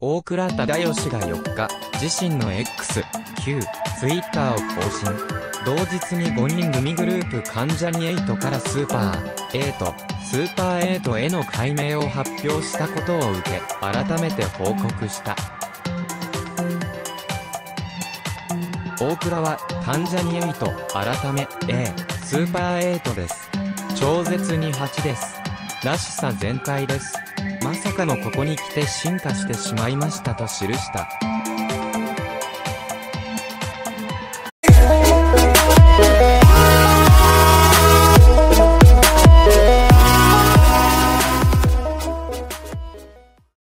大倉忠義が4日、自身の X、旧、Twitter を更新。同日に5人組グループ関ジャニ8からスーパー8、スーパー8への改名を発表したことを受け、改めて報告した。大倉は、関ジャニ8、改め、A、スーパー8です。超絶に8です。らしさ全開です。まさかのここに来て進化してしまいましたと記した。